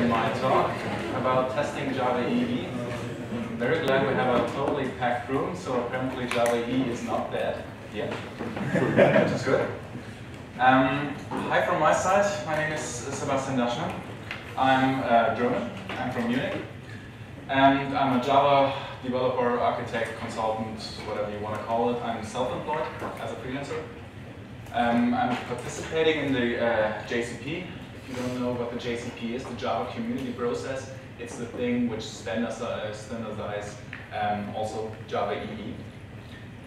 to my talk about testing Java EE. Very glad we have a totally packed room, so apparently Java EE is not dead yet, which is good. Um, hi from my side, my name is Sebastian Daschner. I'm uh, German, I'm from Munich, and I'm a Java developer, architect, consultant, whatever you want to call it. I'm self-employed as a freelancer. Um, I'm participating in the uh, JCP. You don't know what the JCP is, the Java Community Process, it's the thing which standardizes standardize, um, also Java EE.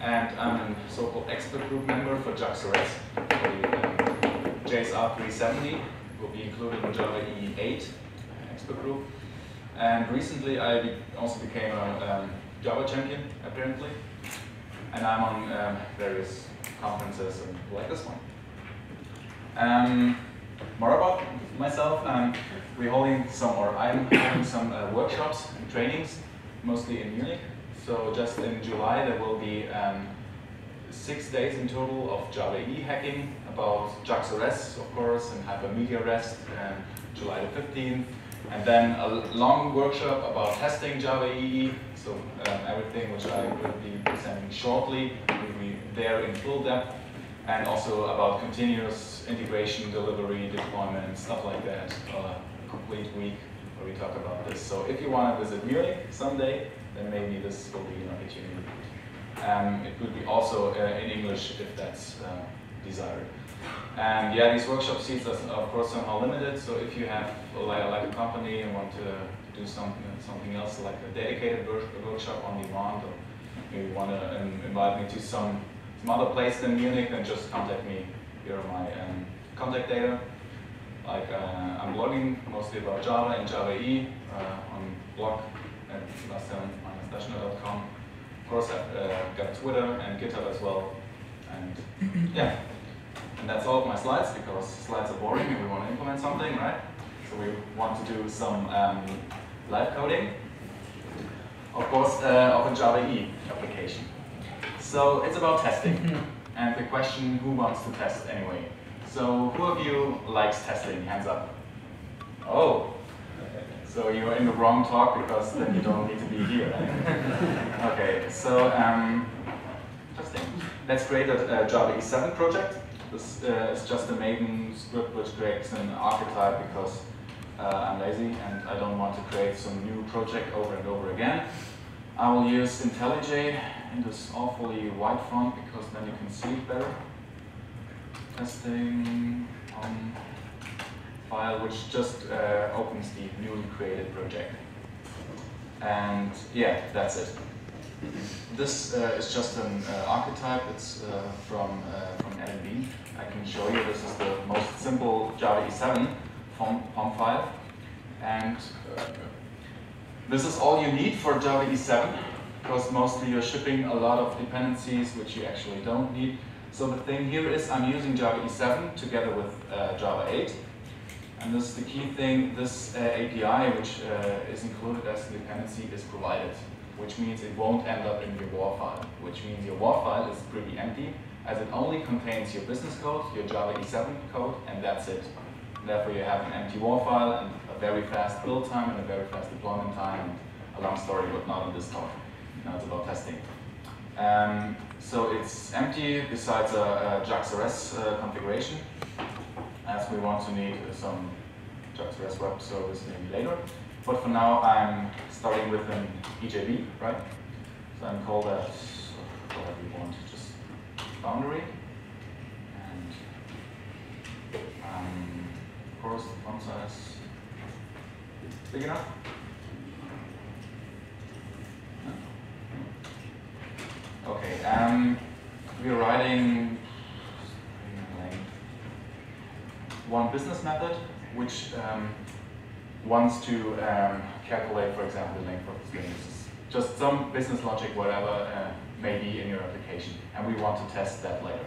And I'm a so-called expert group member for JAX-RS, um, JSR 370, will be included in Java EE 8 expert group. And recently I be also became a um, Java champion, apparently. And I'm on um, various conferences like this one. More about myself, um, we're holding some, or I'm holding some uh, workshops and trainings, mostly in Munich. So just in July there will be um, six days in total of Java E hacking about JAX-RS, of course, and Hypermedia REST, um, July the 15th. And then a long workshop about testing Java EE, so um, everything which I will be presenting shortly will be there in full depth, and also about continuous integration, delivery, deployment, stuff like that, uh, a complete week where we talk about this. So if you want to visit Munich someday, then maybe this will be an opportunity. Um, it could be also uh, in English if that's uh, desired. And yeah, these workshop seats are of course somehow limited, so if you have like, like a company and want to do something something else like a dedicated workshop on demand, or maybe want to invite me to some some other place than Munich, then just contact me. Here are my um, contact data. Like uh, I'm blogging mostly about Java and Java E uh, on blog at sebastian-daschner.com. Of course, I've uh, got Twitter and GitHub as well. And yeah. And that's all of my slides because slides are boring and we want to implement something, right? So we want to do some um, live coding. Of course, uh, of a Java E application. So it's about testing. and the question, who wants to test anyway? So who of you likes testing? Hands up. Oh, so you're in the wrong talk because then you don't need to be here. Right? okay, so um, testing. Let's create a, a Java EE 7 project. This uh, is just a maven script which creates an archetype because uh, I'm lazy and I don't want to create some new project over and over again. I will use IntelliJ in this awfully white font because then you can see it better. Testing file which just uh, opens the newly created project. And yeah, that's it. This uh, is just an uh, archetype. It's uh, from uh, from LNB. I can show you. This is the most simple Java E7 POM, POM file, and uh, this is all you need for Java EE 7 because mostly you're shipping a lot of dependencies which you actually don't need. So the thing here is I'm using Java EE 7 together with uh, Java 8. And this is the key thing, this uh, API which uh, is included as a dependency is provided which means it won't end up in your WAR file, which means your WAR file is pretty empty, as it only contains your business code, your Java EE 7 code, and that's it. Therefore, you have an empty WAR file and a very fast build time and a very fast deployment time, and a long story, but not in this talk. Now it's about testing. Um, so it's empty besides a, a JAX-RS uh, configuration, as we want to need some JAX-RS web service maybe later. But for now, I'm starting with an EJB, right? So I'm called as whatever you want, just boundary. And um, of course, the font size big enough. Okay, um, we're writing one business method, which um, wants to um, calculate, for example, the length of the strings. Just some business logic, whatever uh, may be in your application, and we want to test that later.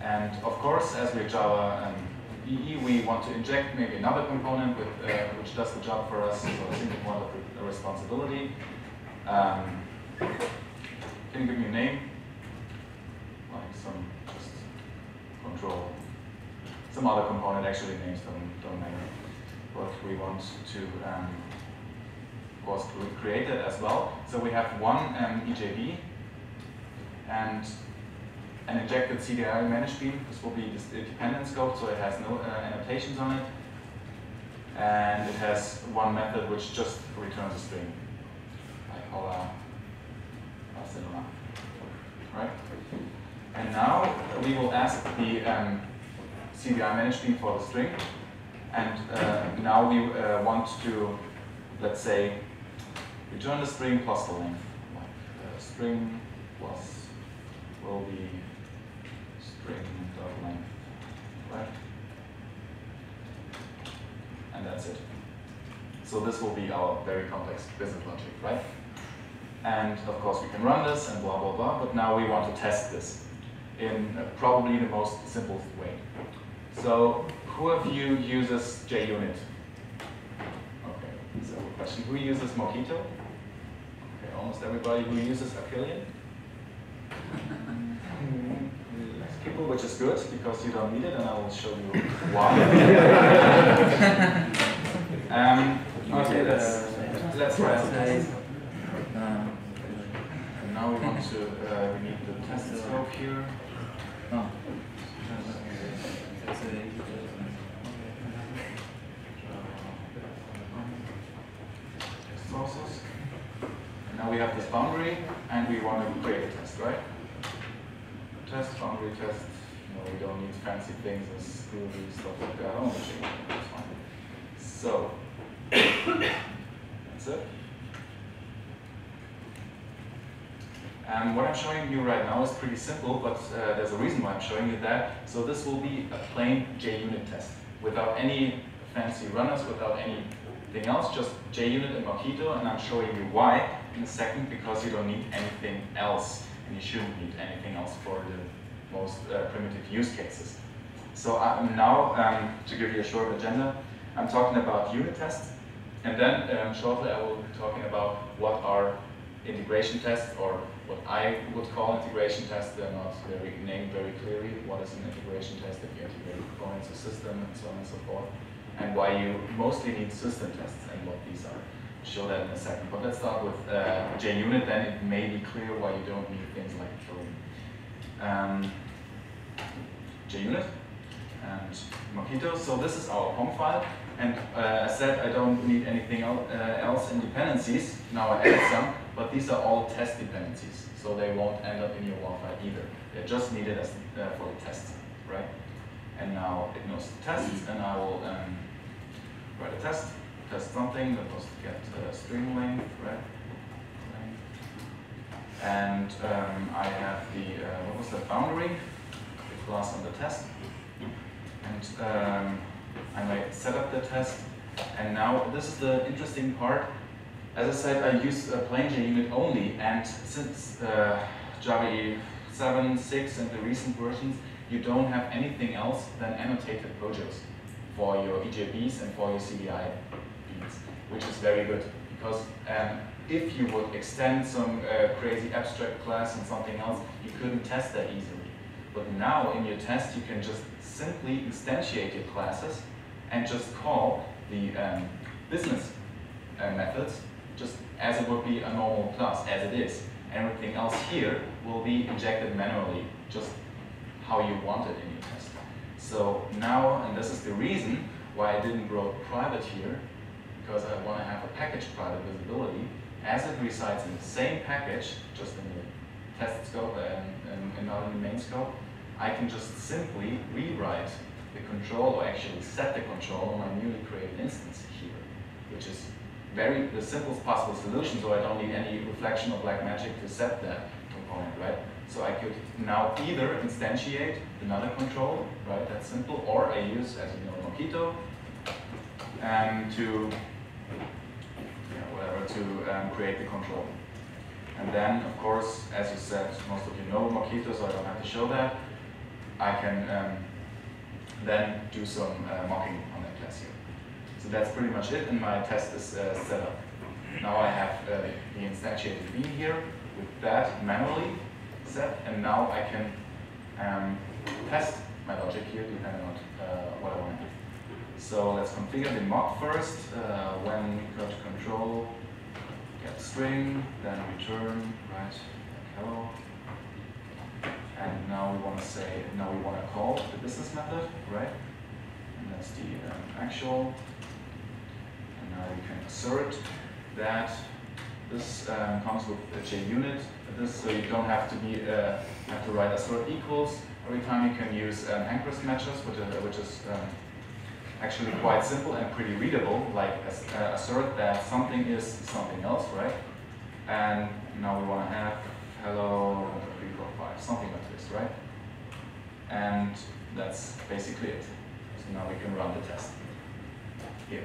And of course, as with Java and EE, we want to inject maybe another component with, uh, which does the job for us, so a single point of a responsibility. Um, can you give me a name? Like some just control. Some other component, actually names don't, don't matter. but we want to, um, of course, create it as well. So we have one um, EJB and an injected CDI managed bean. This will be the dependent scope, so it has no uh, annotations on it. And it has one method which just returns a string, like hola, Barcelona, right? And now we will ask the um, CDI managed bean for the string. And uh, now we uh, want to, let's say, return the string plus the length. Like uh, string plus will be string dot length, right? And that's it. So this will be our very complex business logic, right? And of course we can run this and blah, blah, blah, but now we want to test this in probably the most simplest way. So who of you uses JUnit? Okay, so question, who uses Mockito? Okay, almost everybody who uses Arquillian? Less people, which is good because you don't need it and I will show you why. um, okay, let's, let's try it. Um, now we want to, uh, we need the test scope here. Oh. Sources. And now we have this boundary and we want to create a test, right? A test, boundary test. No, we don't need fancy things and groovy stuff like that. Oh, that's fine. So, that's it. Um, what I'm showing you right now is pretty simple, but uh, there's a reason why I'm showing you that. So this will be a plain JUnit test without any fancy runners, without anything else, just JUnit and Mockito, and I'm showing you why in a second, because you don't need anything else, and you shouldn't need anything else for the most uh, primitive use cases. So I'm now, um, to give you a short agenda, I'm talking about unit tests, and then um, shortly I will be talking about what are integration tests or what I would call integration tests. They're not very named very clearly. What is an integration test if you integrate components of system and so on and so forth. And why you mostly need system tests and what these are. I'll show that in a second. But let's start with uh, JUnit, then it may be clear why you don't need things like Trillium. Um, JUnit and Mockito. So this is our POM file. And uh, as said, I don't need anything uh, else in dependencies. Now I added some, but these are all test dependencies. So they won't end up in your WAR file either. They're just needed as uh, for the tests, right? And now it knows the tests, and I will um, write a test, test something that to get a string length, right? And um, I have the, uh, what was the boundary? The class on the test. And um, I might set up the test. And now this is the interesting part. As I said, I use a plain JUnit only, and since uh, Java EE 7, 6, and the recent versions, you don't have anything else than annotated projects for your EJBs and for your CDI beans, which is very good because um, if you would extend some uh, crazy abstract class and something else, you couldn't test that easily. But now in your test, you can just simply instantiate your classes and just call the um, business uh, methods just as it would be a normal class, as it is. Everything else here will be injected manually, just how you want it in your test. So now, and this is the reason why I didn't wrote private here, because I want to have a package private visibility, as it resides in the same package, just in the test scope and, and, and not in the main scope, I can just simply rewrite the control or actually set the control on my newly created instance here, which is very the simplest possible solution, so I don't need any reflection or black magic to set that component, right? So I could now either instantiate another control, right, that's simple, or I use, as you know, Mockito, um, to, whatever, to um, create the control. And then, of course, as you said, most of you know Mockito, so I don't have to show that. I can um, then do some uh, mocking on that class here. So that's pretty much it, and my test is uh, set up. Now I have uh, the instantiated bean here with that manually set, and now I can um, test my logic here depending on uh, what I want to do. So let's configure the mock first. Uh, when we go to control, get string, then return, right, hello. And now we want to say, now we want to call the business method, right? And that's the um, actual. We can assert that this um, comes with a JUnit. This so you don't have to be uh, have to write assert equals every time. You can use um, anchors matches, which, uh, which is um, actually quite simple and pretty readable. Like uh, assert that something is something else, right? And now we want to have hello three four five something like this, right? And that's basically it. So now we can run the test here.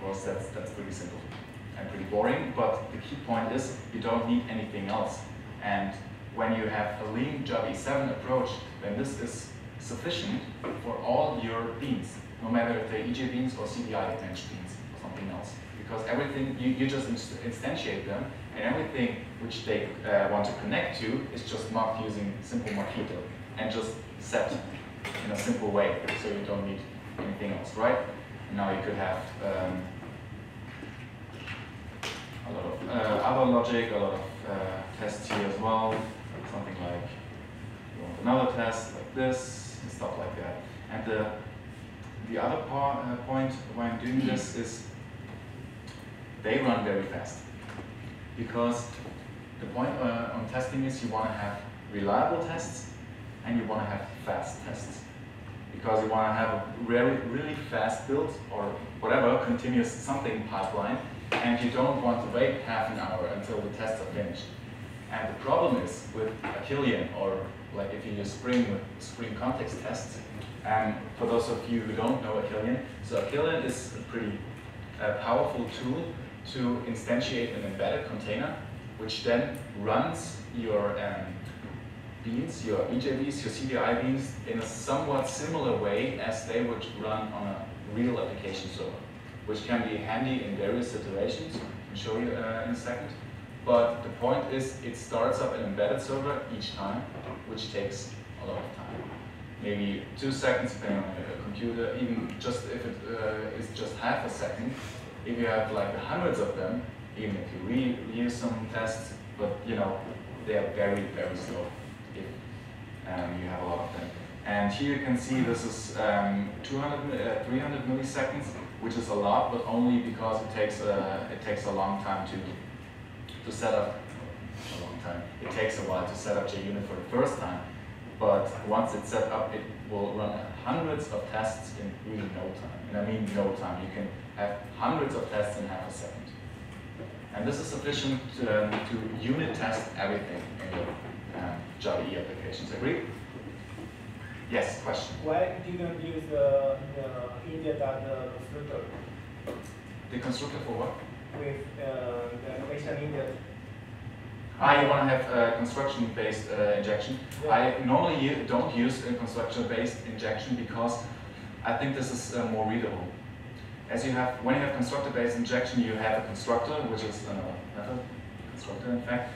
Course, that's that's pretty simple and pretty boring, but the key point is you don't need anything else. And when you have a lean Java 7 approach, then this is sufficient for all your beans, no matter if they're EJ beans or CDI bench beans or something else. Because everything, you, you just instantiate them, and everything which they uh, want to connect to is just marked using simple Mockito, and just set in a simple way, so you don't need anything else, right? Now you could have um, a lot of uh, other logic, a lot of uh, tests here as well. Something like you want another test like this and stuff like that. And the the other part, uh, point why I'm doing this is they run very fast because the point uh, on testing is you want to have reliable tests and you want to have fast tests because you want to have a really, really fast build or whatever continuous something pipeline and you don't want to wait half an hour until the tests are finished. And the problem is with Arquillian, or like if you use Spring with Spring context tests, and for those of you who don't know Arquillian, so Arquillian is a pretty uh, powerful tool to instantiate an embedded container, which then runs your um, beans, your EJBs, your CDI beans, in a somewhat similar way as they would run on a real application server which can be handy in various situations. I'll show you uh, in a second. But the point is, it starts up an embedded server each time, which takes a lot of time. Maybe two seconds depending on the computer, even just if it uh, is just half a second. If you have like hundreds of them, even if you re reuse some tests, but you know, they are very, very slow um, you have a lot of them. And here you can see this is um, 200, uh, 300 milliseconds which is a lot, but only because it takes a, it takes a long time to, to set up, a long time, it takes a while to set up JUnit for the first time, but once it's set up, it will run hundreds of tests in really no time. And I mean no time, you can have hundreds of tests in half a second. And this is sufficient to, um, to unit test everything um, Java E applications. Agree? Yes, question. Why didn't use the, the India the constructor? The constructor for what? With uh, the innovation India. Ah, you want to have a construction-based uh, injection. Yeah. I normally don't use a construction-based injection because I think this is uh, more readable. As you have, when you have constructor-based injection, you have a constructor, which is another method, constructor in fact,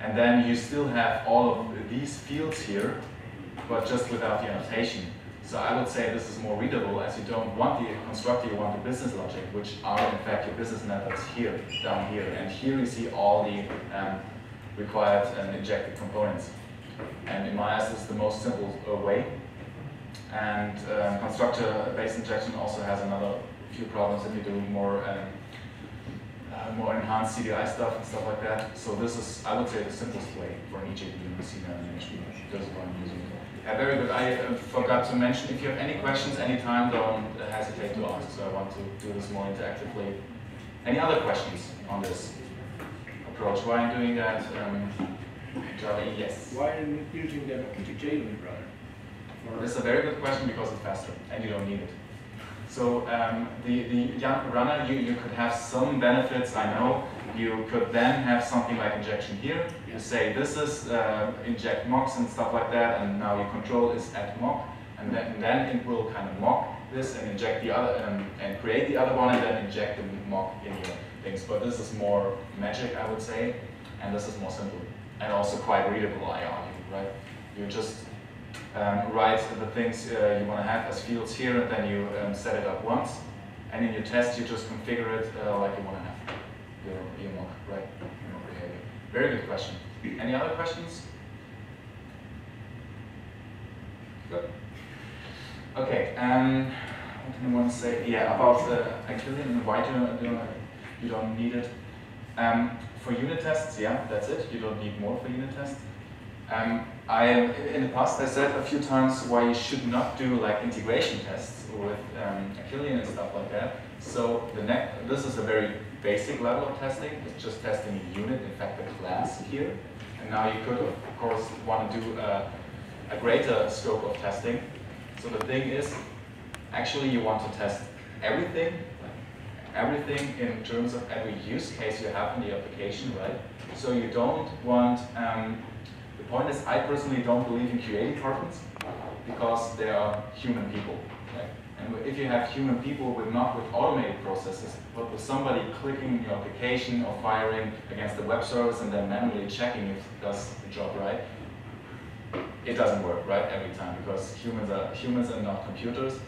and then you still have all of these fields here, but just without the annotation. So I would say this is more readable as you don't want the constructor, you want the business logic, which are in fact your business methods here, down here. And here you see all the um, required and injected components. And in my eyes, this is the most simple uh, way. And um, constructor-based injection also has another few problems if you're doing more um, uh, more enhanced CDI stuff and stuff like that. So this is, I would say, the simplest way for an EJB and CDI management. This is what I'm using. Yeah, very good. I uh, forgot to mention, if you have any questions anytime, don't hesitate to ask. So I want to do this more interactively. Any other questions on this approach? Why I'm doing that? Um, yes. Why are you using the JUnit rather? This is a very good question because it's faster and you don't need it. So um, the, the young runner, you, you could have some benefits, I know. You could then have something like injection here. You say this is uh, inject mocks and stuff like that, and now your control is at mock, and then, and then it will kind of mock this and inject the other, um, and create the other one, and then inject the mock in your things. But this is more magic, I would say, and this is more simple. And also quite readable, I argue, right? You just um, write the things uh, you want to have as fields here, and then you um, set it up once. And in your test, you just configure it uh, like you want to have your, your mock, right? Your mock behavior. Very good question. Any other questions? Good. Okay. Um, what do I want to say? Yeah, about uh, Arquillian and why you, do you don't need it? Um, for unit tests, yeah, that's it. You don't need more for unit tests. Um, I, in the past, I said a few times why you should not do like integration tests with um, Arquillian and stuff like that. So the next, this is a very basic level of testing. It's just testing a unit, in fact, a class here. And now you could, of course, want to do a, a greater scope of testing. So the thing is, actually, you want to test everything, everything in terms of every use case you have in the application, right? So you don't want um, point is, I personally don't believe in QA departments because they are human people. Right? And if you have human people with not with automated processes, but with somebody clicking your application or firing against the web service and then manually checking if it does the job right, it doesn't work right every time because humans are humans are not computers,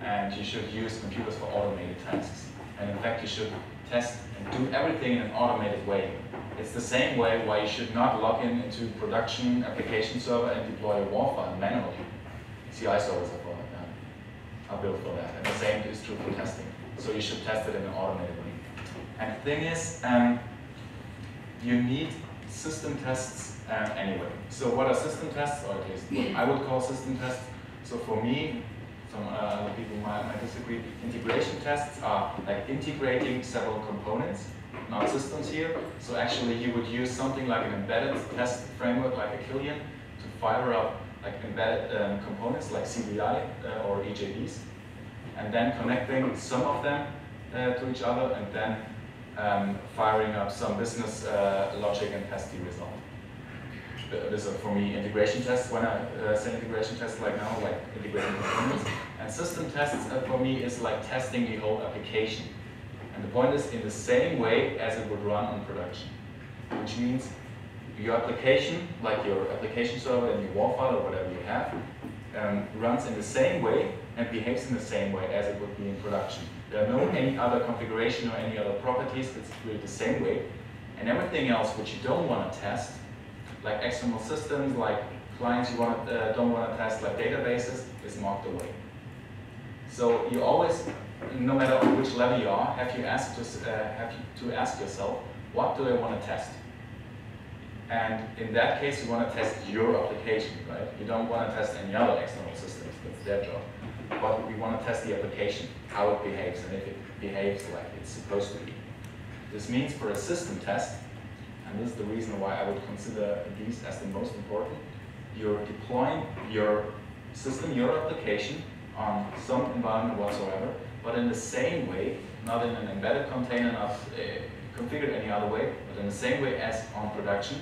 and you should use computers for automated tasks. And in fact, you should test and do everything in an automated way. It's the same way why you should not log in into production application server and deploy a WAR file manually. CI servers are, for, uh, are built for that. And the same is true for testing. So you should test it in an automated way. And the thing is, um, you need system tests uh, anyway. So what are system tests, or at least I would call system tests? So for me, some uh, people might, might disagree, integration tests are like integrating several components not systems here. So actually you would use something like an embedded test framework like Arquillian to fire up like embedded um, components like CDI uh, or EJBs and then connecting some of them uh, to each other and then um, firing up some business uh, logic and test the is for me integration tests when I uh, say integration tests like now, like integrating components. And system tests uh, for me is like testing the whole application. And the point is in the same way as it would run on production, which means your application, like your application server and your WAR file or whatever you have, um, runs in the same way and behaves in the same way as it would be in production. There are no any other configuration or any other properties, it's really the same way. And everything else which you don't want to test, like external systems, like clients you want, uh, don't want to test, like databases, is marked away. So you always no matter which level you are, have you asked to, uh, have you to ask yourself, what do I want to test? And in that case, you want to test your application, right? You don't want to test any other external systems, that's their job. But we want to test the application, how it behaves, and if it behaves like it's supposed to be. This means for a system test, and this is the reason why I would consider these as the most important, you're deploying your system, your application, on some environment whatsoever, but in the same way, not in an embedded container, not uh, configured any other way, but in the same way as on production.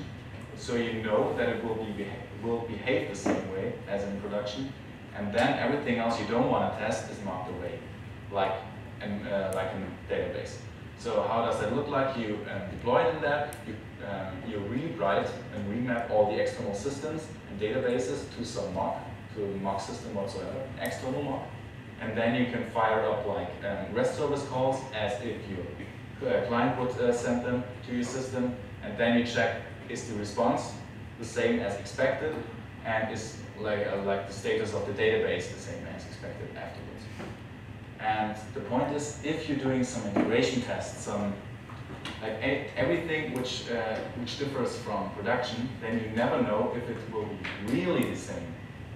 So you know that it will, be will behave the same way as in production, and then everything else you don't want to test is marked away, like in, uh, like in database. So how does that look like? You um, deploy it in that, you, um, you rewrite and remap all the external systems and databases to some mock, to a mock system whatsoever, external mock. And then you can fire up like um, REST service calls as if your uh, client would uh, send them to your system, and then you check is the response the same as expected, and is like uh, like the status of the database the same as expected afterwards. And the point is, if you're doing some integration tests, some like everything which uh, which differs from production, then you never know if it will be really the same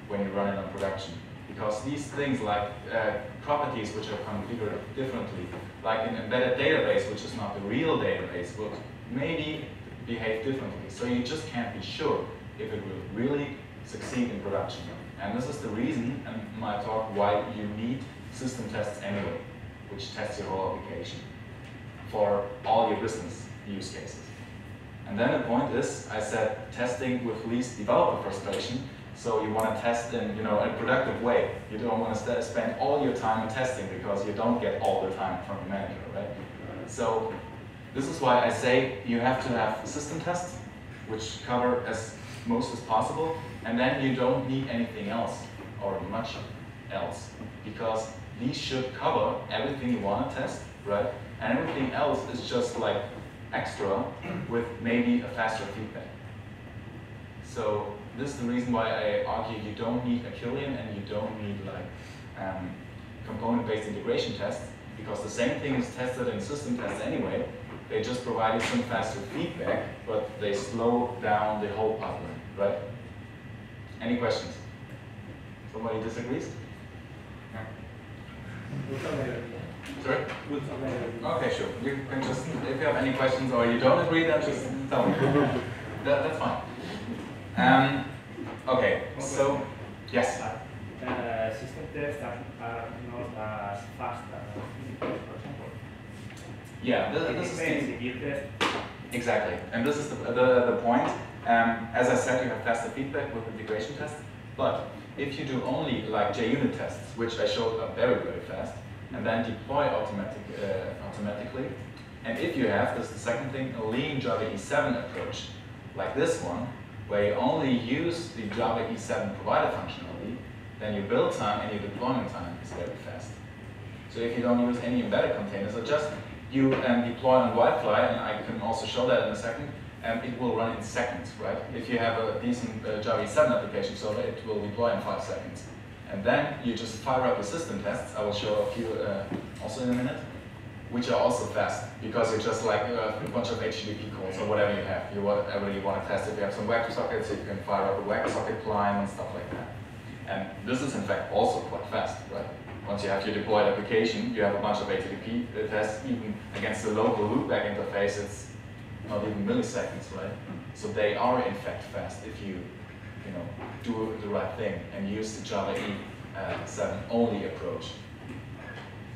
when you run it on production because these things like uh, properties which are configured differently, like an embedded database, which is not the real database, will maybe behave differently. So you just can't be sure if it will really succeed in production. And this is the reason in my talk why you need system tests anyway, which tests your whole application for all your business use cases. And then the point is, I said testing with least developer frustration so you want to test in you know, a productive way. You don't want to spend all your time in testing because you don't get all the time from the manager, right? So this is why I say you have to have system tests, which cover as most as possible, And then you don't need anything else or much else because these should cover everything you want to test, right? And everything else is just like extra with maybe a faster feedback. So this is the reason why I argue you don't need Arquillian and you don't need like um, component-based integration tests because the same thing is tested in system tests anyway. They just provide you some faster feedback, but they slow down the whole pipeline, right? Any questions? Somebody disagrees? Sorry? Okay, sure. You can just, if you have any questions or you don't agree, then just tell me. that, that's fine. Um, okay, so, yes. Uh, system tests are, are not as fast as physical tests, for example. Yeah, this, this is the, if you test exactly. And this is the, the, the point. Um, as I said, you have faster feedback with integration tests, but if you do only like JUnit tests, which I showed are very, very fast, and then deploy automatic, uh, automatically, and if you have, this is the second thing, a lean Java EE 7 approach, like this one, where you only use the Java EE 7 provider functionality, then your build time and your deployment time is very fast. So if you don't use any embedded containers, or just you um, deploy on Wildfly, and I can also show that in a second, and it will run in seconds, right? If you have a decent uh, Java 7 application server, it will deploy in five seconds. And then you just fire up the system tests. I will show a few uh, also in a minute, which are also fast because it's just like uh, a bunch of HTTP calls or whatever you have. You whatever you want to test. If you have some WebSockets, you can fire up a WebSocket client and stuff like that. And this is in fact also quite fast, right? Once you have your deployed application, you have a bunch of HTTP tests, even against the local loopback interface, it's not even milliseconds, right? So they are in fact fast if you, you know, do the right thing and use the Java E uh, 7 only approach.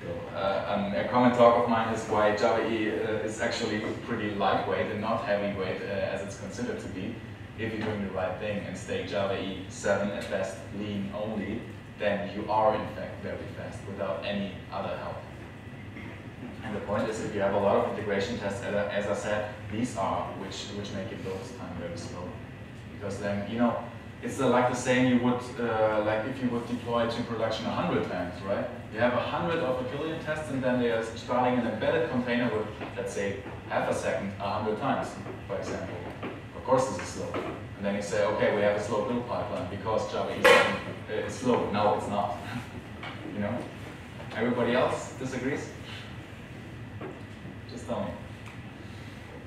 So, uh, um, a common talk of mine is why Java E uh, is actually pretty lightweight and not heavyweight uh, as it's considered to be. If you're doing the right thing and stay Java E 7 at best lean only, then you are in fact very fast without any other help. And the point is, if you have a lot of integration tests, as I, said, these are which which make your build time very slow. Because then, you know, it's uh, like the same you would, uh, like if you would deploy to production 100 times, right? You have 100 of a billion tests and then they are starting an embedded container with, let's say, half a second 100 times, for example. Of course this is slow. And then you say, okay, we have a slow build pipeline because Java is, uh, is slow. No, it's not. you know? Everybody else disagrees? Just tell me.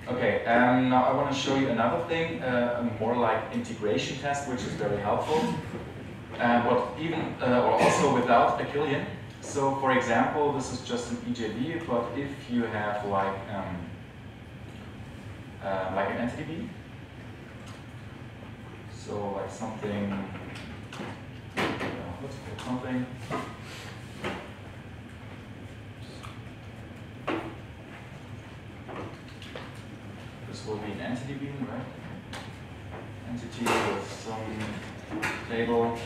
Okay, um, now I want to show you another thing, uh, more like integration test, which is very helpful. Uh, but even, uh, or also without Arquillian. So for example, this is just an EJB, but if you have like, um, uh, like an entity B, so like something, uh, let's put something, this entity right? Entity with some table,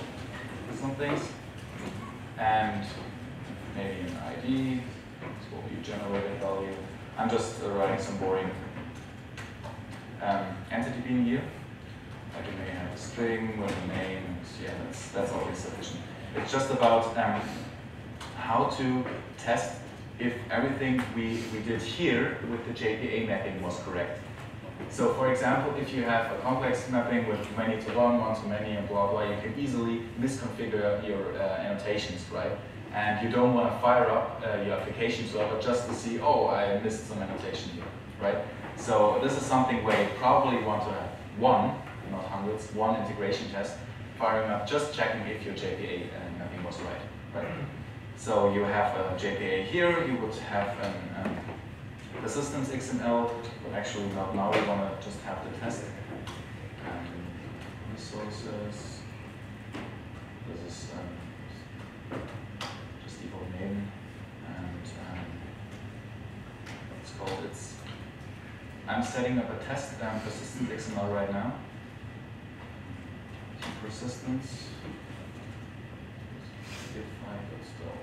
some things, and maybe an ID, this will be a generated value. I'm just uh, writing some boring um, entity bean here. Like you may have a string with a name, and yeah, that's, that's always sufficient. It's just about um, how to test if everything we, we did here with the JPA mapping was correct. So for example, if you have a complex mapping with many to one, one to many, and blah, blah, you can easily misconfigure your uh, annotations, right? And you don't want to fire up uh, your application server just to see, oh, I missed some annotation here, right? So this is something where you probably want to have one, not hundreds, one integration test, firing up, just checking if your JPA uh, mapping was right, right? So you have a JPA here, you would have an, persistence XML, but actually not now, we want to just have the test. Um, resources, this is um, just default name, and um, it's called, it's, I'm setting up a test um, persistence XML right now. Persistence, if I go still.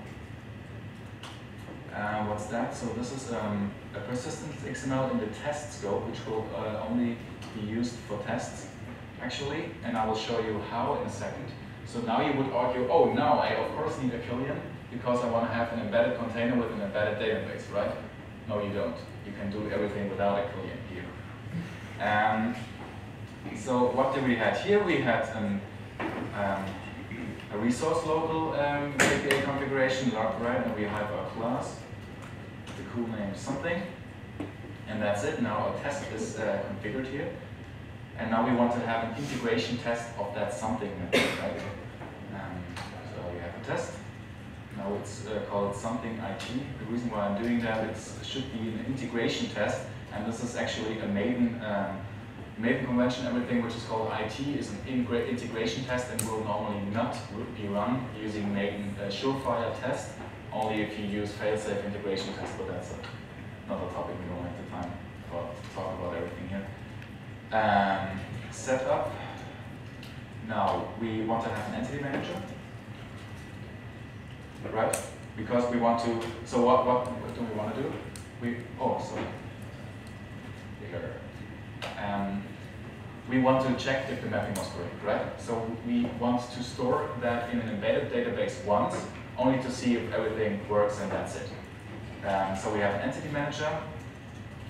Uh, what's that? So this is um, a persistent XML in the test scope, which will uh, only be used for tests. actually, and I will show you how in a second. So now you would argue, oh, now I of course need Arquillian because I want to have an embedded container with an embedded database, right? No, you don't. You can do everything without Arquillian here. Um, so what did we had here? We had an, um, a resource local um, API configuration, right? And we have our class, the cool name something, and that's it. Now our test is uh, configured here. And now we want to have an integration test of that something right? Um, so we have a test. Now it's uh, called something IT. The reason why I'm doing that it should be an integration test, and this is actually a Maven um, Maven convention. Everything which is called IT is an integration test and will normally not be run using Maven uh, surefire test. Only if you use fail-safe integration test, but that's another topic. We don't have the time to talk about everything here um, setup. Now we want to have an entity manager, right? Because we want to. So what what, what do we want to do? We oh sorry. Here. Um, we want to check if the mapping was correct, right? So we want to store that in an embedded database once, only to see if everything works and that's it. Um, so we have an entity manager,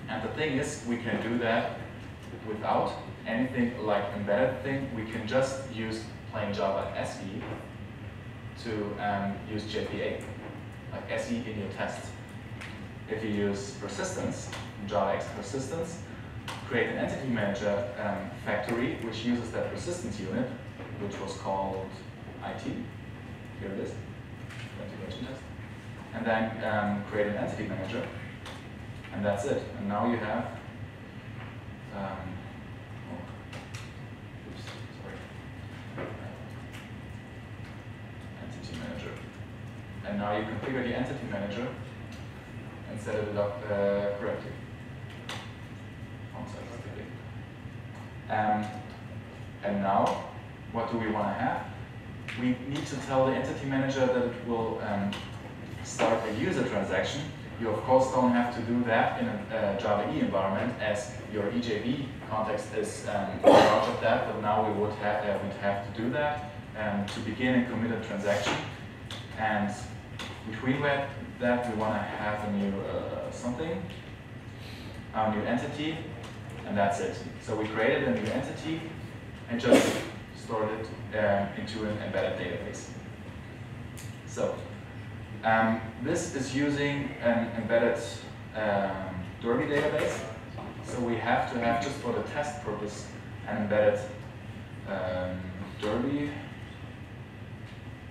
and the thing is, we can do that without anything like embedded thing, we can just use plain Java SE to um, use JPA, like SE in your test. If you use persistence, Java X persistence, create an entity manager um, factory which uses that persistence unit, which was called IT. Here it is, integration test. And then um, create an entity manager, and that's it. And now you have um, oh, oops, sorry. Entity manager. And now you configure the entity manager and set it up uh, correctly. Um, and now, what do we want to have? We need to tell the entity manager that it will um, start a user transaction you of course don't have to do that in a uh, Java E environment as your EJB context is um, in charge of that, but now we would, ha uh, would have to do that um, to begin and commit a transaction. And between that, we want to have a new uh, something, a new entity, and that's it. So we created a new entity and just uh, into an embedded database. So um, this is using an embedded um, Derby database. So we have to have, just for the test purpose, an embedded um, Derby.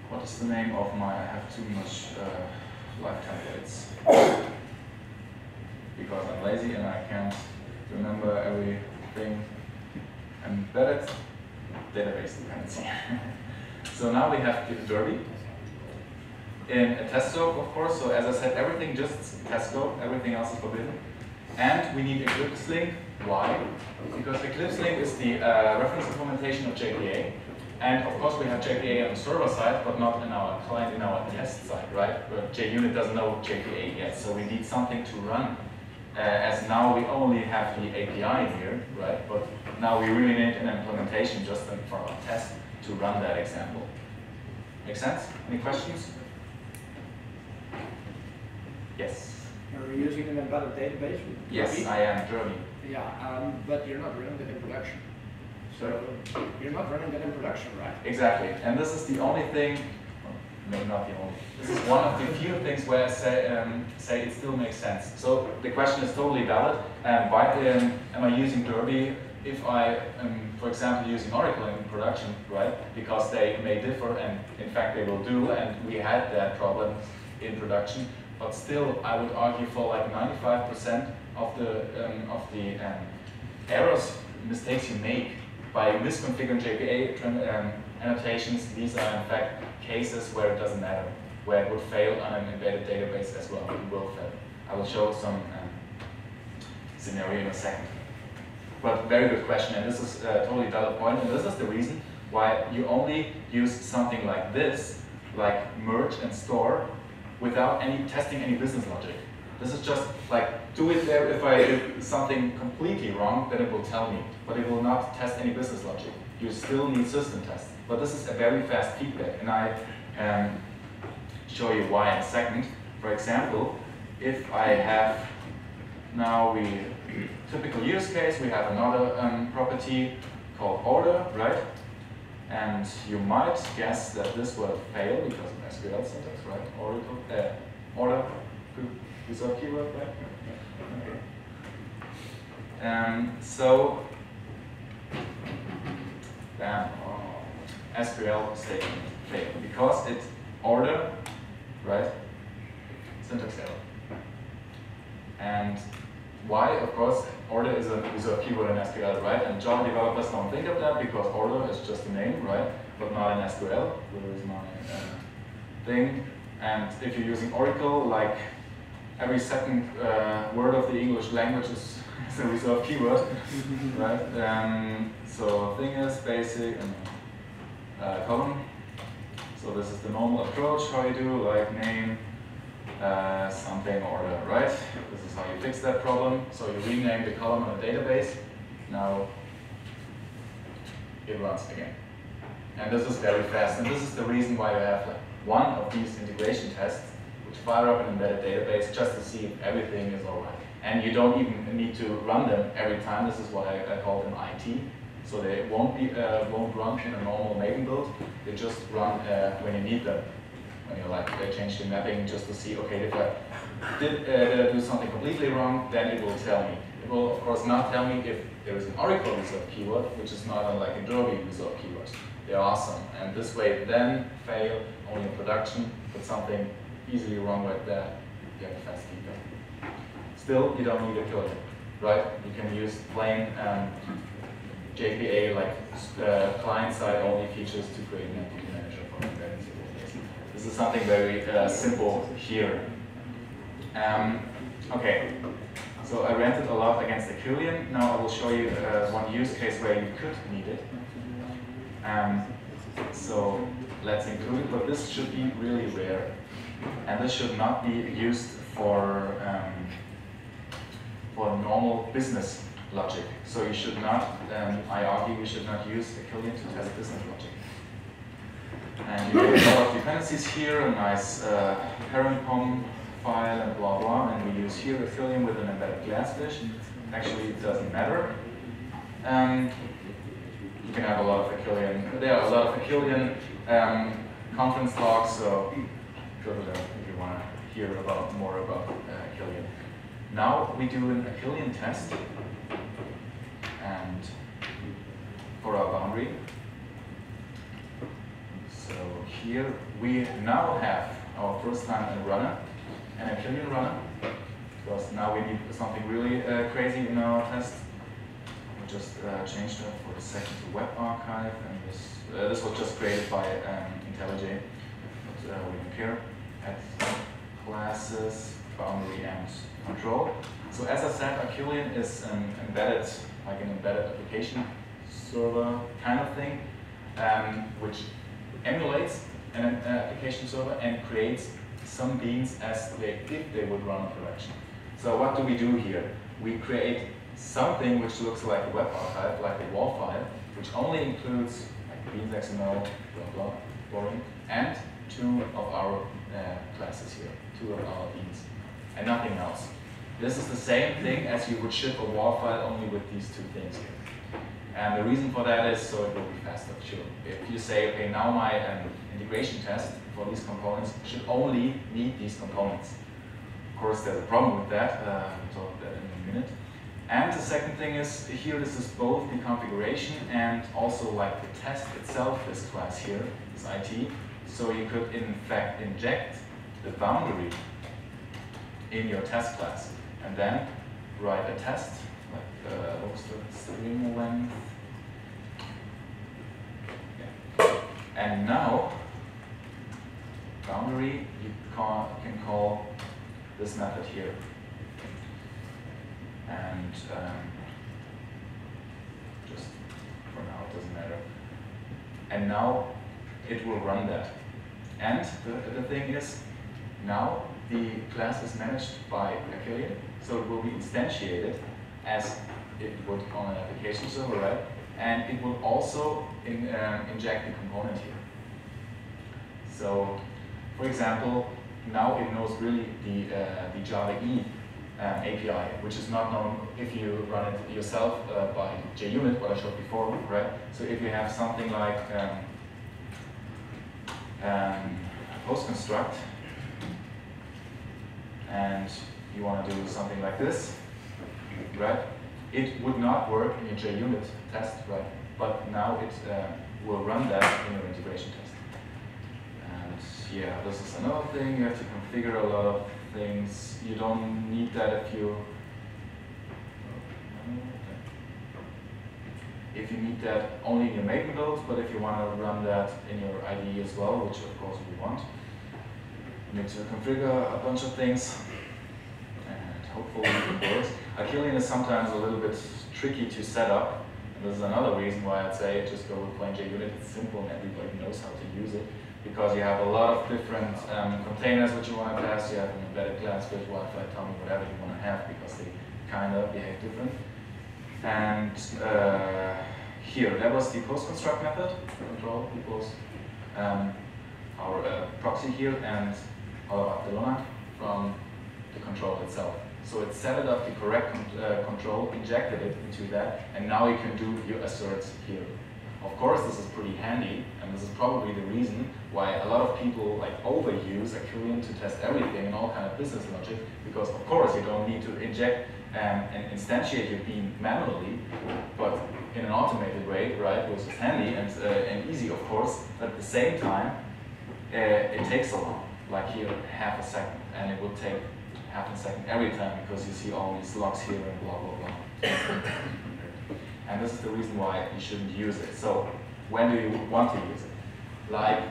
What is the name of my, I have too much uh, live templates. Because I'm lazy and I can't remember everything. Embedded database dependency. so now we have Derby in a test scope, of course. So as I said, everything just test scope, everything else is forbidden. And we need EclipseLink. Why? Because EclipseLink is the uh, reference implementation of JPA. And of course we have JPA on the server side, but not in our client, in our test side, right? But JUnit doesn't know JPA yet, so we need something to run. Uh, as now we only have the API here, right? But now we really need an implementation just for our test to run that example. Make sense? Any questions? Yes. Are you using an embedded database? Yes, I am, Germany. Yeah, um, but you're not running it in production. So you're not running that in production, right? Exactly, and this is the only thing, maybe not the only, this is one of the few things where I say, um, say it still makes sense. So the question is totally valid. Um, why um, am I using Derby if I am, for example, using Oracle in production, right? Because they may differ, and in fact they will do, and we had that problem in production but still I would argue for like 95% of the, um, of the um, errors, mistakes you make by misconfiguring JPA um, annotations, these are in fact cases where it doesn't matter, where it would fail on an embedded database as well, it will fail. I will show some um, scenario in a second. But very good question, and this is a totally valid point, and this is the reason why you only use something like this, like merge and store, without any testing any business logic. This is just like, do it there if I do something completely wrong, then it will tell me, but it will not test any business logic. you still need system tests. But this is a very fast feedback, and I um, show you why in a second. For example, if I have now we typical use case, we have another um, property called order, right? And you might guess that this will fail because of SQL syntax, right? Oracle, uh, order, is a keyword, right? Okay. Um, so, then uh, SQL statement fail because it's order, right? Syntax error. And why? Of course, order is a reserved keyword in SQL, right? And Java developers don't think of that because order is just a name, right? But not in SQL. There is my uh, thing. And if you're using Oracle, like every second uh, word of the English language is, is a reserved keyword, right? Um, so thing is basic and uh, column. So this is the normal approach, how you do, like name, uh, something order, right? This is how you fix that problem. So you rename the column in a database. Now it runs again. And this is very fast. And this is the reason why you have like one of these integration tests, which fire up an embedded database just to see if everything is all right. And you don't even need to run them every time. This is what I, I call them IT. So they won't be uh, won't run in a normal Maven build. They just run uh, when you need them you like they change the mapping just to see, okay, if I did, uh, did I do something completely wrong, then it will tell me. It will, of course, not tell me if there is an Oracle reserved keyword, which is not unlike a Derby reserved keywords. They're awesome. And this way, then fail only in production, but something easily wrong with that, you have a fast feedback. Still, you don't need a killer, right? You can use plain um, JPA, like uh, client-side only features to create an entity manager for this is something very uh, simple here. Um, okay, so I ranted a lot against Arquillian. Now I will show you uh, one use case where you could need it. Um, so let's include it, but this should be really rare. And this should not be used for, um, for normal business logic. So you should not, um, I argue, we should not use Arquillian to test business logic. And you a lot of dependencies here, a nice uh, parent POM file and blah blah, and we use here Ethereum with an embedded glassfish. Actually, it doesn't matter. Um, you can have a lot of Arquillian, there are a lot of Arquillian um, conference talks, so go to them if you want to hear about more about uh, Arquillian. Now we do an Arquillian test, and for our boundary, so here we now have our first time a runner, an Arquillian runner, because now we need something really uh, crazy in our test. We just uh, changed that for the second to web archive, and this uh, this was just created by um, IntelliJ. But uh, we have here at classes, boundary, and control. So as I said, Arquillian is an embedded, like an embedded application server kind of thing, um, which emulates an application server and creates some beans as they, if they would run a production. So what do we do here? We create something which looks like a web archive, like a WAR file, which only includes like beans XML, blah blah, boring, and two of our uh, classes here, two of our beans, and nothing else. This is the same thing as you would ship a WAR file only with these two things here. And the reason for that is so it will be faster, sure. If you say, okay, now my um, integration test for these components should only meet these components. Of course, there's a problem with that. Uh, I'll talk about that in a minute. And the second thing is, here this is both the configuration and also like the test itself, this class here, this IT. So you could in fact inject the boundary in your test class and then write a test, uh, what's the string length? Yeah. And now, boundary, you can call this method here. And um, just for now, it doesn't matter. And now it will run that. And the, the thing is, now the class is managed by Arquillian, so it will be instantiated as it would on an application server, right? and it will also in, uh, inject the component here. So, for example, now it knows really the, uh, the Java E um, API, which is not known if you run it yourself uh, by JUnit, what I showed before, right? So if you have something like um, um, post construct, and you want to do something like this, right? It would not work in your JUnit test, right? But now it uh, will run that in your integration test. And yeah, this is another thing. You have to configure a lot of things. You don't need that if you if you need that only in your main build, but if you want to run that in your IDE as well, which of course we want, you need to configure a bunch of things, and hopefully it works. Arquillian is sometimes a little bit tricky to set up, and this is another reason why I'd say just go with plain JUnit. It's simple and everybody knows how to use it, because you have a lot of different um, containers which you want to test. You have an embedded class, virtual Wi-Fi, TomEE, whatever you want to have, because they kind of behave different. And uh, here, that was the post construct method, control equals um, our uh, proxy here and all of our Barcelona from the control itself. So it set it up the correct con uh, control, injected it into that, and now you can do your asserts here. Of course, this is pretty handy, and this is probably the reason why a lot of people like overuse Arquillian to test everything and all kind of business logic, because of course you don't need to inject um, and instantiate your beam manually, but in an automated way, right, which is handy and, uh, and easy, of course, but at the same time, uh, it takes a lot, like here, half a second, and it will take a second every time because you see all these logs here and blah, blah, blah. and this is the reason why you shouldn't use it. So, when do you want to use it? Like,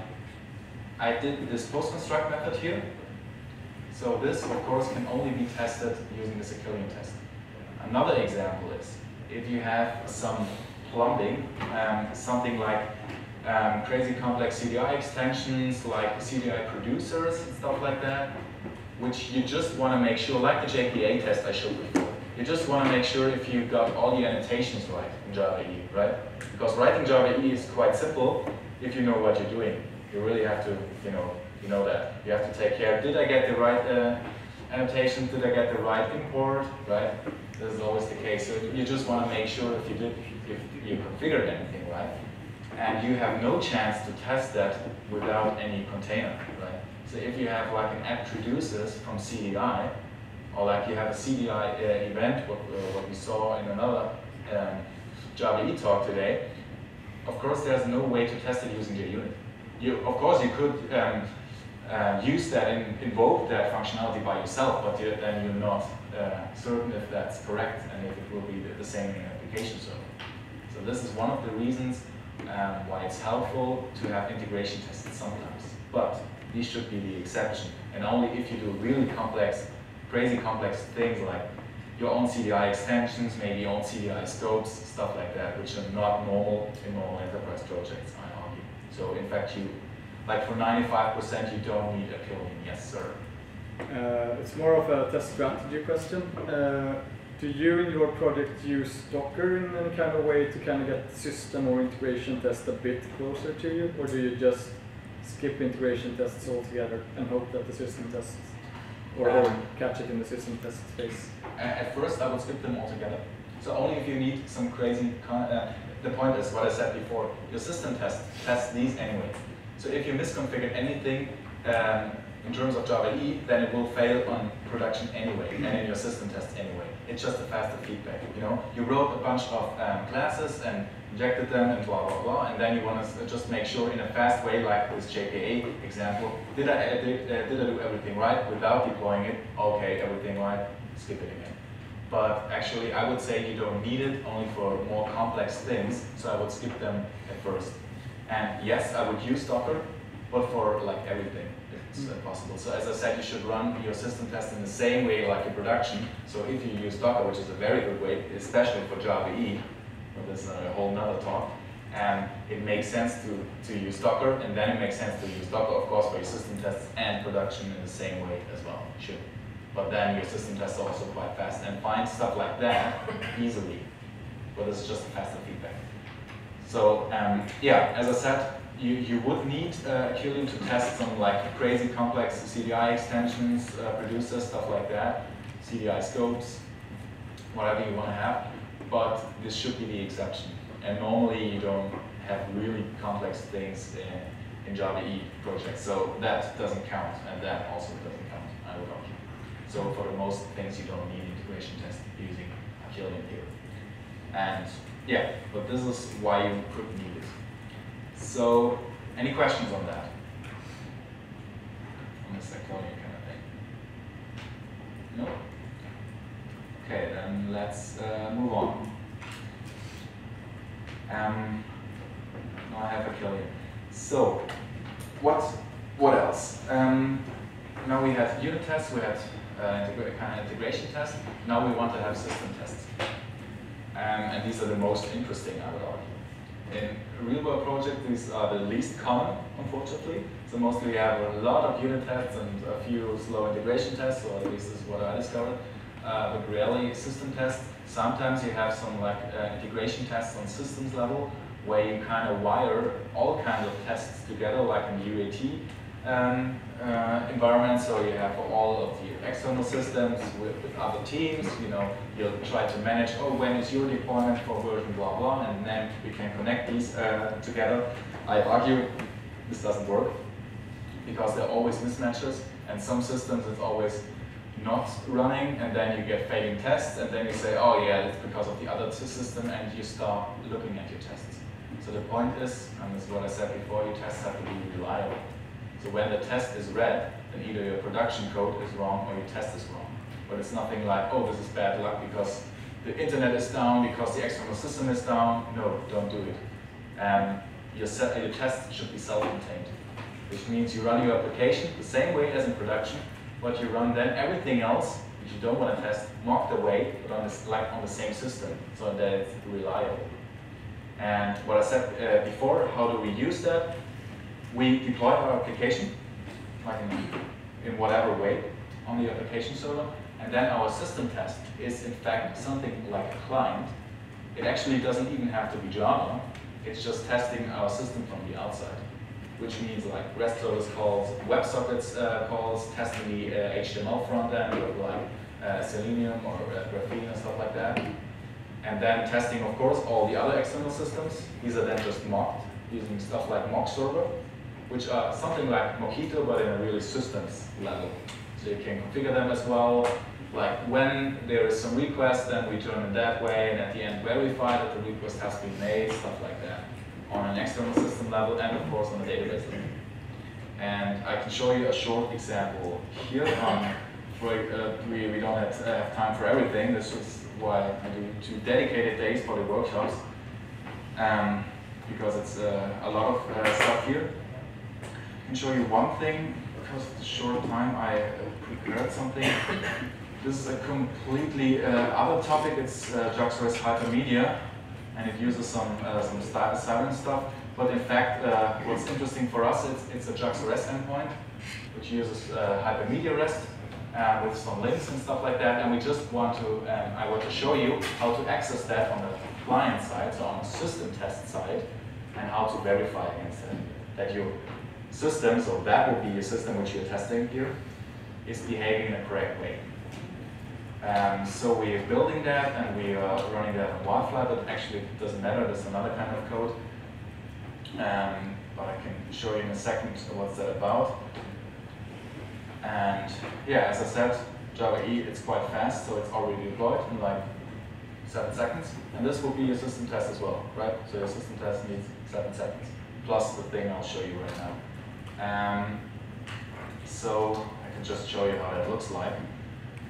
I did this post-construct method here, so this, of course, can only be tested using the Arquillian test. Another example is if you have some plumbing, um, something like um, crazy complex CDI extensions, like CDI producers and stuff like that, which you just want to make sure, like the JPA test I showed before, you just want to make sure if you got all the annotations right in Java E, right? Because writing Java E is quite simple if you know what you're doing. You really have to, you know, you know that. You have to take care, did I get the right uh, annotation, did I get the right import, right? This is always the case. So you just want to make sure if you did, if you configured anything right. And you have no chance to test that without any container, right? So if you have like an app produces from CDI, or like you have a CDI uh, event, what, uh, what we saw in another um, Java E talk today, of course there's no way to test it using JUnit. You, of course you could um, uh, use that and invoke that functionality by yourself, but you, then you're not uh, certain if that's correct and if it will be the, the same in application server. So this is one of the reasons um, why it's helpful to have integration tested sometimes. But these should be the exception, and only if you do really complex, crazy complex things like your own CDI extensions, maybe your own CDI scopes, stuff like that, which are not normal in normal enterprise projects, I argue. So in fact, you like for 95%, you don't need Arquillian. Yes, sir. Uh, it's more of a test strategy question. Uh, do you in your project use Docker in any kind of way to kind of get system or integration test a bit closer to you, or do you just skip integration tests altogether and hope that the system tests or, or catch it in the system test phase? At first, I would skip them altogether. So only if you need some crazy. Uh, the point is what I said before. Your system test tests these anyway. So if you misconfigure anything um, in terms of Java E, then it will fail on production anyway, and in your system test anyway. It's just a faster feedback. You know, you wrote a bunch of um, classes and injected them and blah blah blah, and then you want to just make sure in a fast way, like this JPA example, did I did, uh, did I do everything right without deploying it? Okay, everything right. Skip it again. But actually, I would say you don't need it only for more complex things, so I would skip them at first. And yes, I would use Docker, but for like everything, uh, possible. So as I said, you should run your system test in the same way like your production. So if you use Docker, which is a very good way, especially for Java E, but that's a whole nother talk, and it makes sense to, to use Docker, and then it makes sense to use Docker, of course, for your system tests and production in the same way as well. Sure. But then your system tests are also quite fast, and find stuff like that easily. But it's just faster feedback. So um, yeah, as I said, you, you would need uh, Arquillian to test some like crazy complex CDI extensions, uh, producers, stuff like that, CDI scopes, whatever you want to have. But this should be the exception. And normally you don't have really complex things in, in Java E projects. So that doesn't count, and that also doesn't count, I would argue. So for the most things, you don't need integration test using Arquillian here. And yeah, but this is why you could need. So, any questions on that? On this Arquillian kind of thing? No? Okay, then let's uh, move on. Um, now I have Arquillian. So, what what else? Um, now we have unit tests, we had uh, kind of integration tests. Now we want to have system tests. Um, and these are the most interesting, I would argue. In real world projects, these are the least common, unfortunately. So mostly we have a lot of unit tests and a few slow integration tests, or at least this is what I discovered. Uh, but rarely system tests. Sometimes you have some like uh, integration tests on systems level, where you kind of wire all kinds of tests together, like in UAT um, uh, environment. So you have all of the external systems with, with, other teams. You know, you'll try to manage. Oh, when is your deployment for version blah blah, and then we can connect these uh, together. I argue this doesn't work because there are always mismatches, and some systems it's always not running, and then you get failing tests, and then you say, oh yeah, it's because of the other system, and you start looking at your tests. So the point is, and this is what I said before, your tests have to be reliable. So when the test is read, then either your production code is wrong or your test is wrong. But it's nothing like, oh, this is bad luck because the internet is down, because the external system is down. No, don't do it. Um, your, set, your test should be self-contained, which means you run your application the same way as in production, but you run then everything else which you don't want to test mocked away, but on this, like on the same system, so that it's reliable. And what I said uh, before, how do we use that? We deploy our application, like in, in whatever way, on the application server, and then our system test is in fact something like a client. It actually doesn't even have to be Java, it's just testing our system from the outside which means like REST service calls, WebSockets uh, calls, testing the uh, HTML front end with like uh, Selenium or uh, Graphene and stuff like that. And then testing, of course, all the other external systems. These are then just mocked using stuff like mock server, which are something like Mockito, but in a really systems level. So you can configure them as well. Like when there is some request, then we turn it that way, and at the end verify that the request has been made, stuff like that on an external system level and of course on the database level. And I can show you a short example here. For, uh, we, we don't have, uh, time for everything. This is why I do two dedicated days for the workshops. Um, because it's uh, a lot of uh, stuff here. Can show you one thing, because a short time I uh, prepared something. This is a completely uh, other topic, it's uh, Hypermedia and it uses some uh, some siren stuff. But in fact, uh, what's interesting for us, is it's a JAX-RS endpoint, which uses uh, hypermedia REST uh, with some links and stuff like that. And we just want to, um, I want to show you how to access that on the client side, so on the system test side, and how to verify against it. That your system, so that will be a system which you're testing here, is behaving in a correct way. Um, so we're building that and we are running that on Wildfly, but actually it doesn't matter, there's another kind of code. Um, but I can show you in a second what's that about. And yeah, as I said, Java E, it's quite fast, so it's already deployed in like seven seconds. And this will be your system test as well, right? So your system test needs seven seconds, plus the thing I'll show you right now. Um, so I can just show you how that looks like.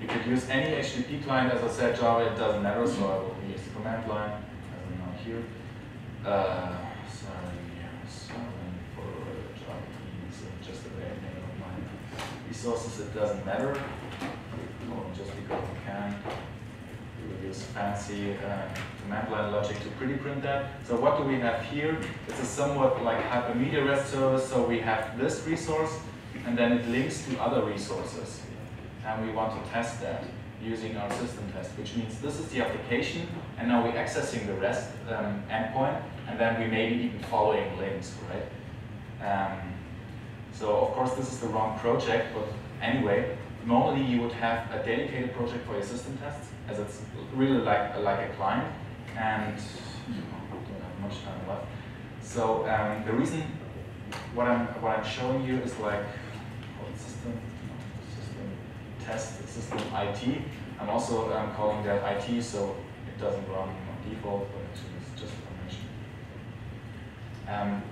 You could use any HTTP client, as I said, Java, it doesn't matter, so I will use the command line, as I'm now here. Uh, sorry, sorry for Java, it's just the name of mine. Resources, it doesn't matter, well, just because we can. Use fancy uh, command line logic to pretty print that. So what do we have here? It's a somewhat like hypermedia REST service, so we have this resource, and then it links to other resources and we want to test that. using our system test, which means this is the application, and now we're accessing the REST um, endpoint, and then we maybe even following links, right? Um, so of course this is the wrong project, but anyway, normally you would have a dedicated project for your system tests, as it's really like, like a client, and don't have much time left. So um, the reason what I'm what I'm showing you is like system system test system IT. I'm also um, calling that IT, so it doesn't run on default, but it's just information. Um,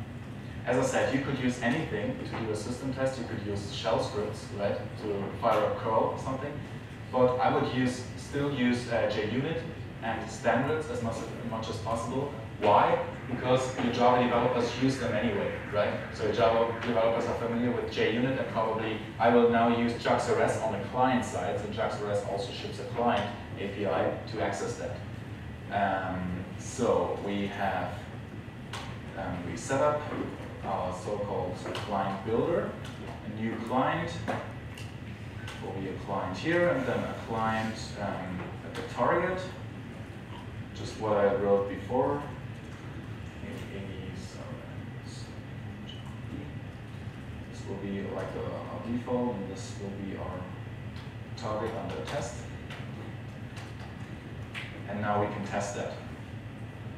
as I said, you could use anything to do a system test. You could use shell scripts, right, to fire up curl or something. But I would use still use uh, JUnit and standards as much, as much as possible. Why? Because your Java developers use them anyway, right? So Java developers are familiar with JUnit and probably I will now use JAX-RS on the client side. So JAX-RS also ships a client API to access that. Um, so we have, um, we set up our so-called client builder, a new client will be a client here and then a client um, at the target, just what I wrote before. This will be like a, a default and this will be our target under test. And now we can test that.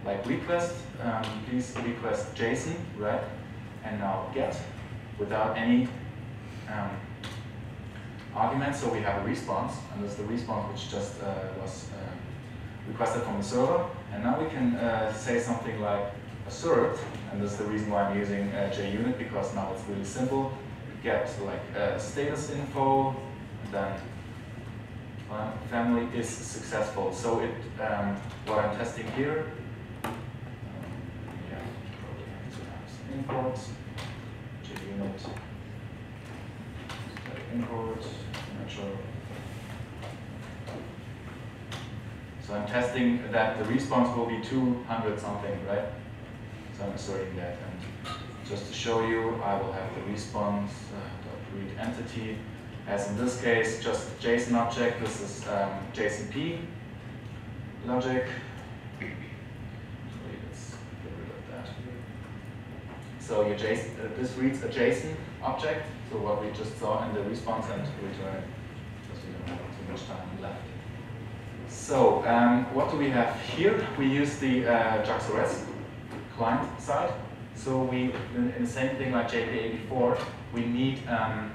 Like request, um, please request JSON, right? And now get without any um, argument, so we have a response, and that's the response which just uh, was uh, requested from the server. And now we can uh, say something like assert, and that's the reason why I'm using uh, JUnit, because now it's really simple. Get like uh, status info, and then family is successful. So it, um, what I'm testing here, um, yeah, probably have to have some imports, JUnit, natural. So I'm testing that the response will be 200 something, right? So I'm asserting that. And just to show you, I will have the response uh, read entity. As in this case, just JSON object. This is um, JSONP logic. So your JSON, uh, this reads a JSON object. So what we just saw in the response and return because we don't have too much time left. So um, what do we have here? We use the uh, JAX-RS client side. So we, in, in the same thing like JPA before, we need um,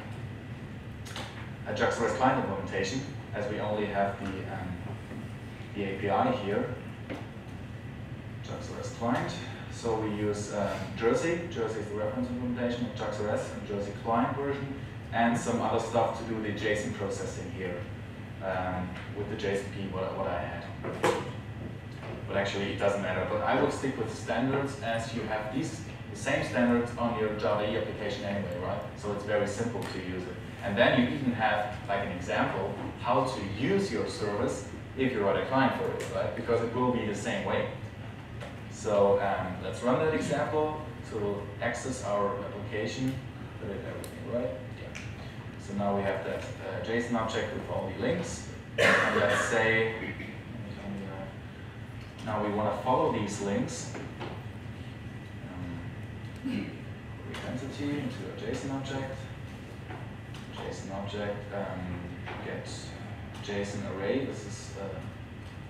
a JAX-RS client implementation, as we only have the, um, the API here, JAX-RS client. So we use um, Jersey. Jersey is the reference implementation and Jersey client version, and some other stuff to do the JSON processing here um, with the JSONP, what, what I had. But actually, it doesn't matter. But I will stick with standards as you have these the same standards on your Java E application anyway, right? So it's very simple to use it. And then you even have like an example how to use your service if you write a client for it, right? Because it will be the same way. So um, let's run that example. to access our application, put it everything right. Yeah. So now we have that uh, JSON object with all the links. And let's say, now we want to follow these links. Um, entity into a JSON object. JSON object um, get JSON array. This is uh,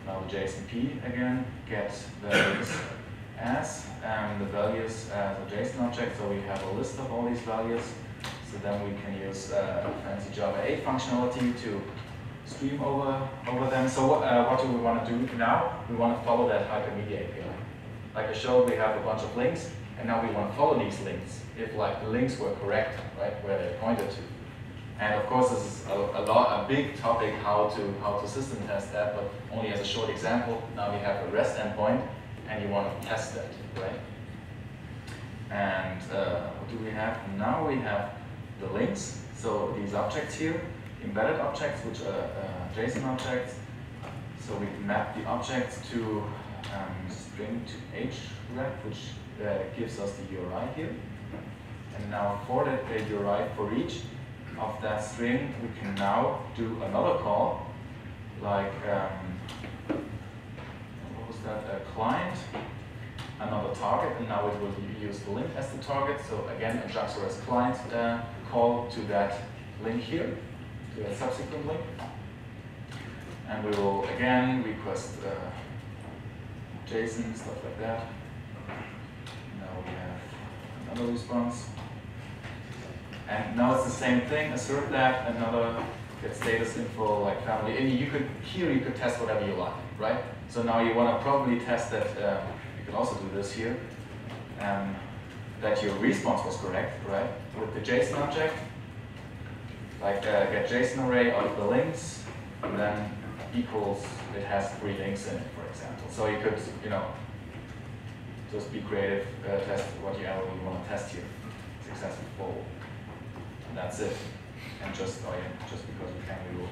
now the JSONP again. Get values as and the values as a JSON object. So we have a list of all these values. So then we can use uh, fancy Java 8 functionality to stream over over them. So uh, what do we want to do now? We want to follow that hypermedia API. Like I showed, we have a bunch of links, and now we want to follow these links if like the links were correct, right, where they pointed to. And of course, this is a, a, lot, a big topic how to how to system test that, but only as a short example. Now we have a REST endpoint, and you want to test that, right? And uh, what do we have? Now we have the links. So these objects here, embedded objects, which are uh, JSON objects. So we map the objects to um, string to href, which uh, gives us the URI here. And now for that URI for each of that string, we can now do another call like, um, that, a client, another target, and now it will use the link as the target. So again, a JAX-RS client uh, call to that link here, to that subsequent link. And we will again request uh, JSON, stuff like that. Now we have another response. And now it's the same thing, assert that, another get status info like family. And you could, here you could test whatever you like, right? So now you want to probably test that, uh, you can also do this here, um, that your response was correct, right? With the JSON object, like uh, get JSON array out of the links, and then equals, it has three links in it, for example. So you could, you know, just be creative, uh, test what you want to test here. Successful. And that's it. And just, oh yeah, just because we can, we will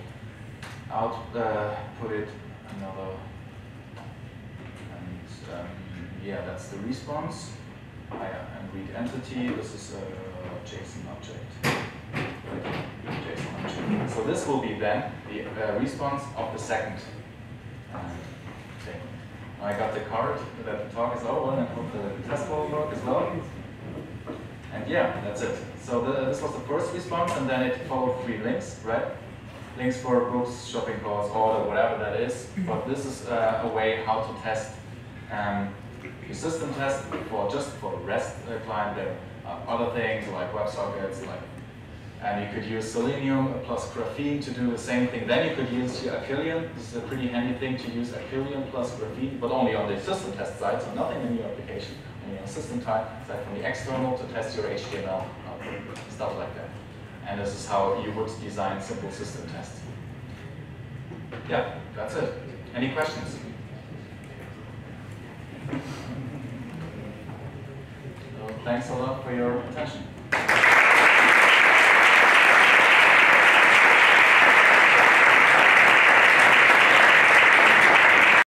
out, uh, put it another, um, yeah, that's the response. Yeah, and read entity, this is a JSON object. So this will be then the uh, response of the second um, thing. I got the card that the talk is over and I hope the test will work as well. And yeah, that's it. So the, this was the first response, and then it followed three links, right? Links for books, shopping carts, order, whatever that is. But this is uh, a way how to test um, system test for just for the REST client. There are other things like WebSockets, like and you could use Selenium plus Graphene to do the same thing. Then you could use your Arquillian. This is a pretty handy thing to use Arquillian plus Graphene, but only on the system test side, so nothing in your application. Only your system type side from the external to test your HTML, output, stuff like that. And this is how you would design simple system tests. Yeah, that's it. Any questions? So thanks a lot for your attention.